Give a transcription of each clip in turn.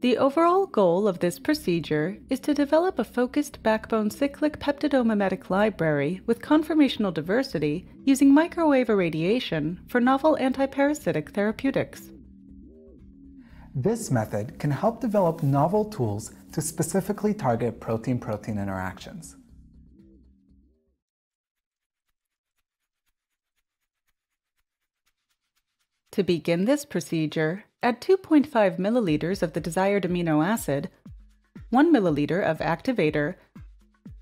The overall goal of this procedure is to develop a focused backbone cyclic peptidomimetic library with conformational diversity using microwave irradiation for novel antiparasitic therapeutics. This method can help develop novel tools to specifically target protein-protein interactions. To begin this procedure, add 2.5 milliliters of the desired amino acid, 1 milliliter of activator,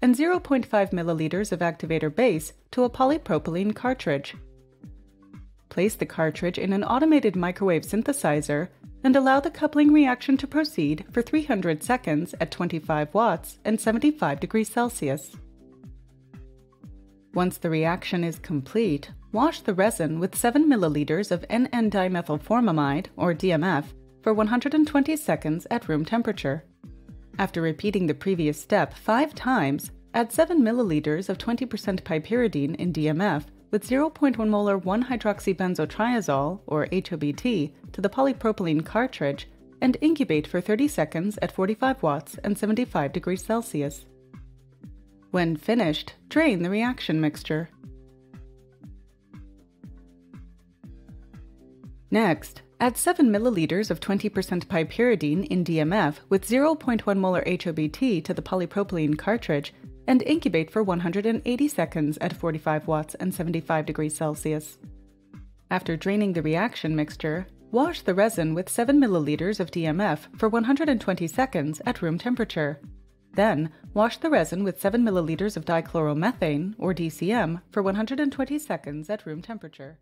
and 0.5 milliliters of activator base to a polypropylene cartridge. Place the cartridge in an automated microwave synthesizer and allow the coupling reaction to proceed for 300 seconds at 25 watts and 75 degrees Celsius. Once the reaction is complete, wash the resin with 7 milliliters of N,N-dimethylformamide, or DMF, for 120 seconds at room temperature. After repeating the previous step five times, add 7 milliliters of 20% piperidine in DMF with 0.1 molar 1-hydroxybenzotriazole, or HOBT, to the polypropylene cartridge and incubate for 30 seconds at 45 watts and 75 degrees Celsius. When finished, drain the reaction mixture. Next, add 7 milliliters of 20% piperidine in DMF with 0.1 molar HOBT to the polypropylene cartridge and incubate for 180 seconds at 45 watts and 75 degrees Celsius. After draining the reaction mixture, wash the resin with 7 milliliters of DMF for 120 seconds at room temperature. Then, wash the resin with 7 milliliters of dichloromethane, or DCM, for 120 seconds at room temperature.